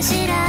柱